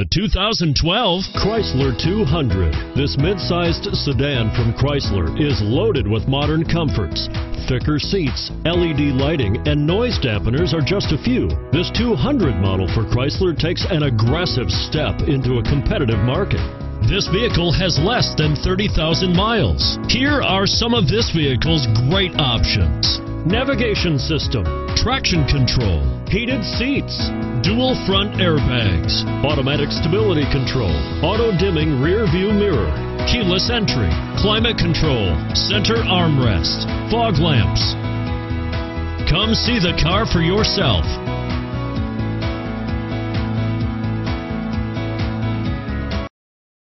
The 2012 Chrysler 200. This mid-sized sedan from Chrysler is loaded with modern comforts. Thicker seats, LED lighting, and noise dampeners are just a few. This 200 model for Chrysler takes an aggressive step into a competitive market. This vehicle has less than 30,000 miles. Here are some of this vehicle's great options. Navigation system, Traction control, heated seats, dual front airbags, automatic stability control, auto dimming rear view mirror, keyless entry, climate control, center armrest, fog lamps. Come see the car for yourself.